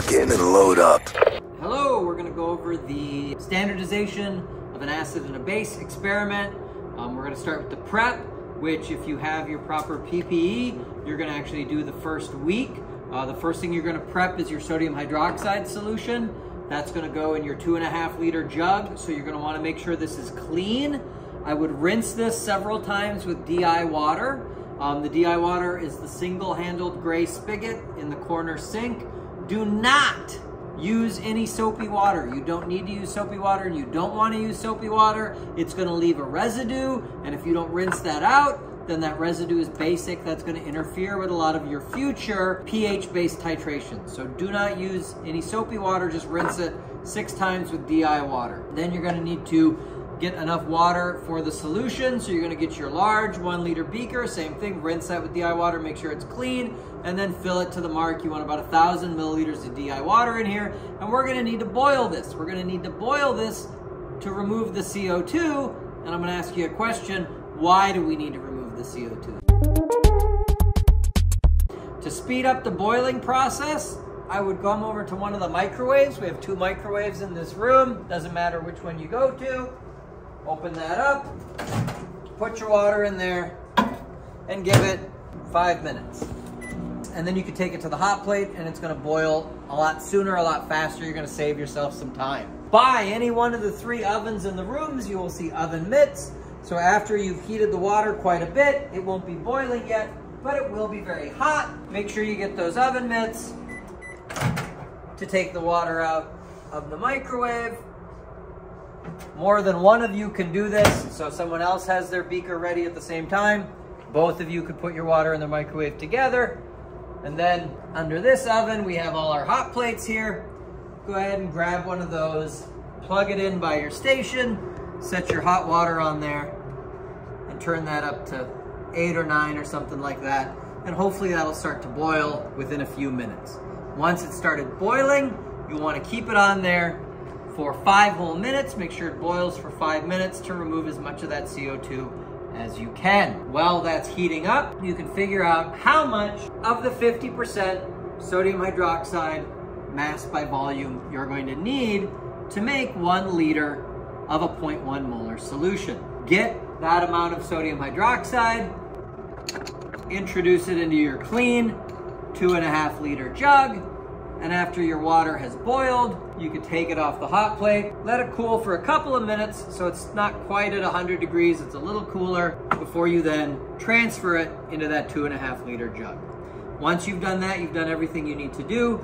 Lock in and load up. Hello, we're gonna go over the standardization of an acid and a base experiment. Um, we're gonna start with the prep, which if you have your proper PPE, you're gonna actually do the first week. Uh, the first thing you're gonna prep is your sodium hydroxide solution. That's gonna go in your two and a half liter jug. So you're gonna wanna make sure this is clean. I would rinse this several times with DI water. Um, the DI water is the single-handled gray spigot in the corner sink. Do not use any soapy water. You don't need to use soapy water and you don't want to use soapy water. It's going to leave a residue and if you don't rinse that out, then that residue is basic. That's going to interfere with a lot of your future pH-based titration. So do not use any soapy water. Just rinse it six times with DI water. Then you're going to need to get enough water for the solution. So you're gonna get your large one liter beaker, same thing, rinse that with DI water, make sure it's clean, and then fill it to the mark. You want about a thousand milliliters of DI water in here, and we're gonna need to boil this. We're gonna need to boil this to remove the CO2, and I'm gonna ask you a question, why do we need to remove the CO2? To speed up the boiling process, I would come over to one of the microwaves. We have two microwaves in this room. Doesn't matter which one you go to. Open that up, put your water in there, and give it five minutes. And then you can take it to the hot plate and it's gonna boil a lot sooner, a lot faster. You're gonna save yourself some time. By any one of the three ovens in the rooms, you will see oven mitts. So after you've heated the water quite a bit, it won't be boiling yet, but it will be very hot. Make sure you get those oven mitts to take the water out of the microwave. More than one of you can do this, so someone else has their beaker ready at the same time. Both of you could put your water in the microwave together. And then under this oven, we have all our hot plates here. Go ahead and grab one of those, plug it in by your station, set your hot water on there, and turn that up to eight or nine or something like that. And hopefully that'll start to boil within a few minutes. Once it started boiling, you wanna keep it on there for five whole minutes. Make sure it boils for five minutes to remove as much of that CO2 as you can. While that's heating up, you can figure out how much of the 50% sodium hydroxide mass by volume you're going to need to make one liter of a 0.1 molar solution. Get that amount of sodium hydroxide, introduce it into your clean two and a half liter jug, and after your water has boiled, you can take it off the hot plate, let it cool for a couple of minutes so it's not quite at 100 degrees, it's a little cooler, before you then transfer it into that two and a half liter jug. Once you've done that, you've done everything you need to do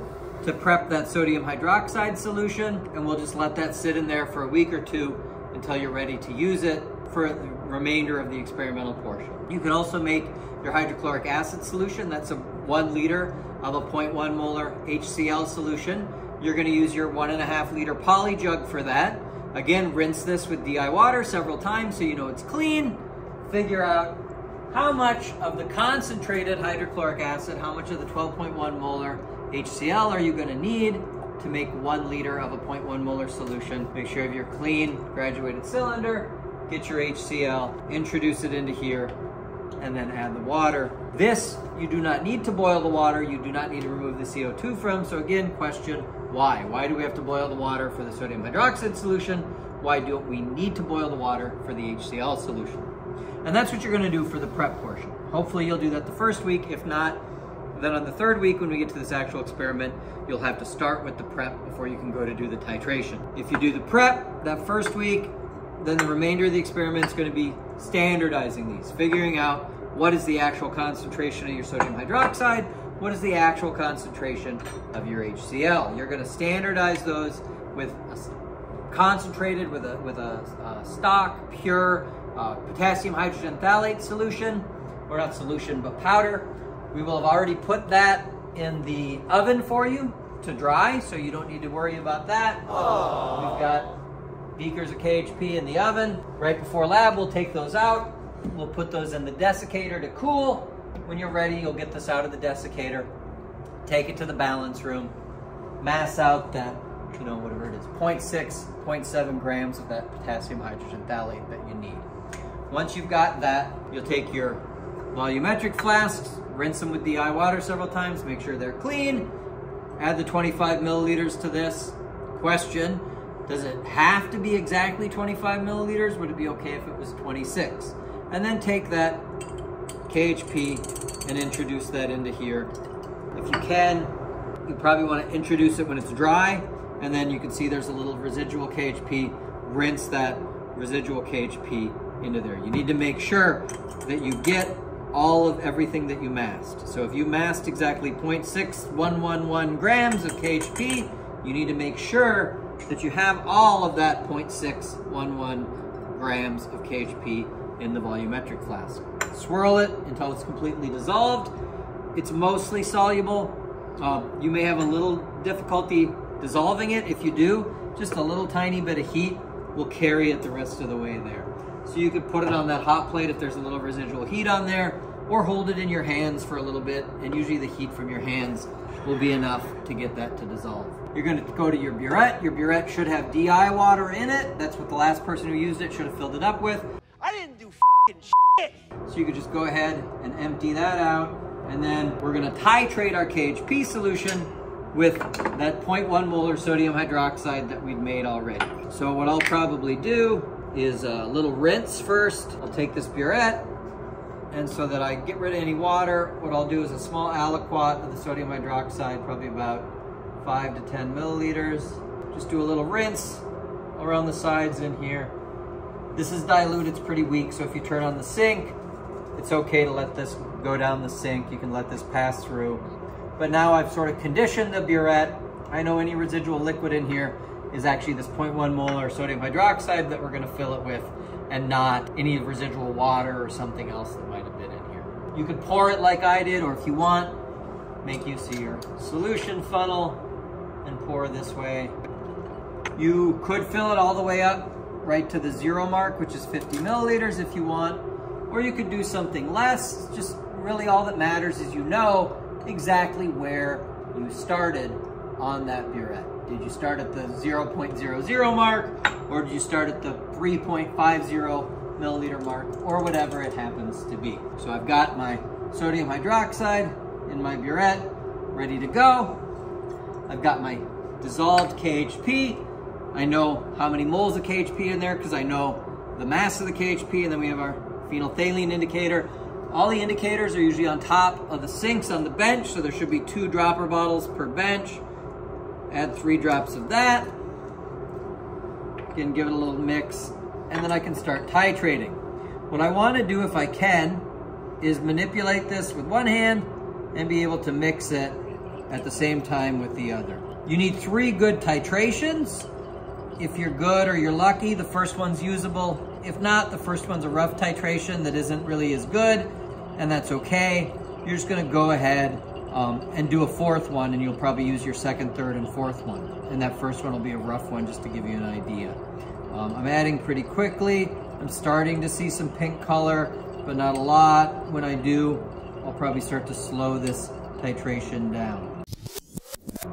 to prep that sodium hydroxide solution, and we'll just let that sit in there for a week or two until you're ready to use it for the remainder of the experimental portion. You can also make your hydrochloric acid solution. That's a one liter of a 0.1 molar HCl solution. You're gonna use your one and a half liter poly jug for that. Again, rinse this with DI water several times so you know it's clean. Figure out how much of the concentrated hydrochloric acid, how much of the 12.1 molar HCl are you gonna need to make one liter of a 0.1 molar solution. Make sure you have your clean graduated cylinder, get your HCl, introduce it into here, and then add the water. This, you do not need to boil the water. You do not need to remove the CO2 from. So again, question, why? Why do we have to boil the water for the sodium hydroxide solution? Why do we need to boil the water for the HCl solution? And that's what you're gonna do for the prep portion. Hopefully you'll do that the first week. If not, then on the third week, when we get to this actual experiment, you'll have to start with the prep before you can go to do the titration. If you do the prep that first week, then the remainder of the experiment is going to be standardizing these, figuring out what is the actual concentration of your sodium hydroxide, what is the actual concentration of your HCl. You're going to standardize those with a, concentrated with a with a, a stock pure uh, potassium hydrogen phthalate solution, or not solution but powder. We will have already put that in the oven for you to dry, so you don't need to worry about that. Aww. We've got beakers of KHP in the oven. Right before lab, we'll take those out. We'll put those in the desiccator to cool. When you're ready, you'll get this out of the desiccator, take it to the balance room, mass out that, you know, whatever it is, 0.6, 0.7 grams of that potassium hydrogen phthalate that you need. Once you've got that, you'll take your volumetric flasks, rinse them with DI water several times, make sure they're clean, add the 25 milliliters to this. Question, does it have to be exactly 25 milliliters? Would it be okay if it was 26? And then take that KHP and introduce that into here. If you can, you probably want to introduce it when it's dry, and then you can see there's a little residual KHP. Rinse that residual KHP into there. You need to make sure that you get all of everything that you masked. So if you masked exactly 0.6111 grams of KHP, you need to make sure that you have all of that 0.611 grams of KHP in the volumetric flask. Swirl it until it's completely dissolved. It's mostly soluble. Um, you may have a little difficulty dissolving it. If you do, just a little tiny bit of heat will carry it the rest of the way there. So you could put it on that hot plate if there's a little residual heat on there, or hold it in your hands for a little bit, and usually the heat from your hands will be enough to get that to dissolve. You're gonna go to your burette. Your burette should have DI water in it. That's what the last person who used it should have filled it up with. I didn't do shit. So you could just go ahead and empty that out. And then we're gonna titrate our KHP solution with that 0.1 molar sodium hydroxide that we've made already. So what I'll probably do is a little rinse first. I'll take this burette, and so that I get rid of any water, what I'll do is a small aliquot of the sodium hydroxide, probably about five to 10 milliliters. Just do a little rinse around the sides in here. This is dilute, it's pretty weak, so if you turn on the sink, it's okay to let this go down the sink. You can let this pass through. But now I've sort of conditioned the burette. I know any residual liquid in here is actually this 0.1 molar sodium hydroxide that we're gonna fill it with and not any residual water or something else that might have been in here. You could pour it like I did, or if you want, make use of your solution funnel and pour this way. You could fill it all the way up right to the zero mark, which is 50 milliliters if you want, or you could do something less. Just really all that matters is you know exactly where you started on that burette. Did you start at the 0.00 mark, or did you start at the 3.50 milliliter mark, or whatever it happens to be? So I've got my sodium hydroxide in my burette, ready to go. I've got my dissolved KHP. I know how many moles of KHP in there because I know the mass of the KHP, and then we have our phenolphthalein indicator. All the indicators are usually on top of the sinks on the bench, so there should be two dropper bottles per bench. Add three drops of that. Again, give it a little mix, and then I can start titrating. What I want to do, if I can, is manipulate this with one hand and be able to mix it at the same time with the other. You need three good titrations. If you're good or you're lucky, the first one's usable. If not, the first one's a rough titration that isn't really as good, and that's okay. You're just gonna go ahead um, and do a fourth one, and you'll probably use your second, third, and fourth one. And that first one will be a rough one, just to give you an idea. Um, I'm adding pretty quickly. I'm starting to see some pink color, but not a lot. When I do, I'll probably start to slow this titration down.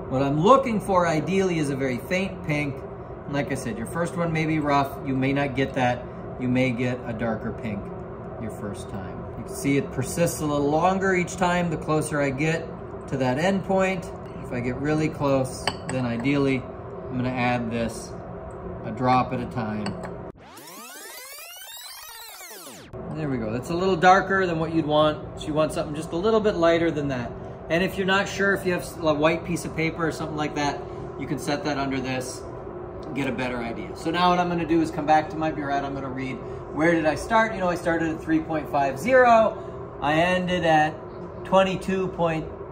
What I'm looking for ideally is a very faint pink. And like I said, your first one may be rough. You may not get that. You may get a darker pink your first time. You can see it persists a little longer each time the closer I get to that end point. If I get really close, then ideally I'm gonna add this a drop at a time. There we go. That's a little darker than what you'd want. So you want something just a little bit lighter than that. And if you're not sure if you have a white piece of paper or something like that, you can set that under this, get a better idea. So now what I'm gonna do is come back to my burette. I'm gonna read, where did I start? You know, I started at 3.50. I ended at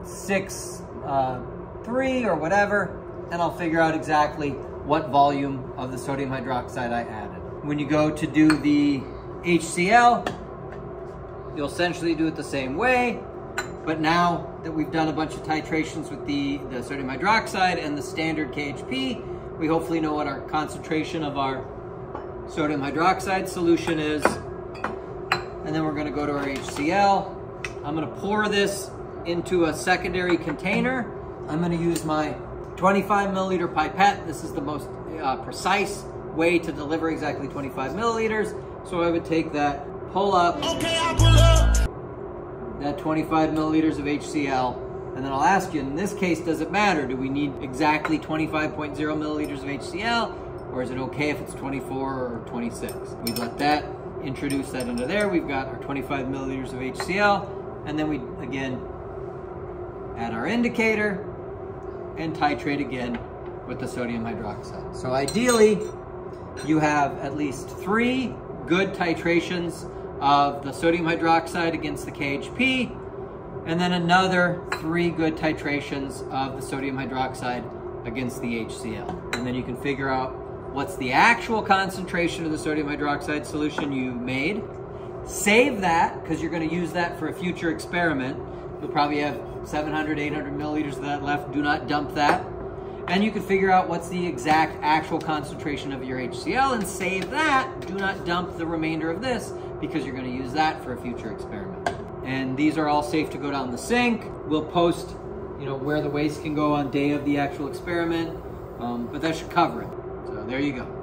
22.63 uh, or whatever, and I'll figure out exactly what volume of the sodium hydroxide I added. When you go to do the HCl, you'll essentially do it the same way, but now that we've done a bunch of titrations with the, the sodium hydroxide and the standard KHP, we hopefully know what our concentration of our sodium hydroxide solution is. And then we're gonna go to our HCl. I'm gonna pour this into a secondary container. I'm gonna use my 25 milliliter pipette. This is the most uh, precise way to deliver exactly 25 milliliters. So I would take that, pull up, Okay, pull up. that 25 milliliters of HCl And then I'll ask you, in this case, does it matter? Do we need exactly 25.0 milliliters of HCl? Or is it okay if it's 24 or 26? We let that introduce that into there. We've got our 25 milliliters of HCl. And then we, again, add our indicator and titrate again with the sodium hydroxide. So ideally, you have at least three good titrations of the sodium hydroxide against the KHP, and then another three good titrations of the sodium hydroxide against the HCl. And then you can figure out what's the actual concentration of the sodium hydroxide solution you made. Save that, because you're going to use that for a future experiment. You'll probably have 700, 800 milliliters of that left. Do not dump that. And you can figure out what's the exact actual concentration of your HCl and save that. Do not dump the remainder of this because you're going to use that for a future experiment. And these are all safe to go down the sink. We'll post, you know, where the waste can go on day of the actual experiment, um, but that should cover it. So there you go.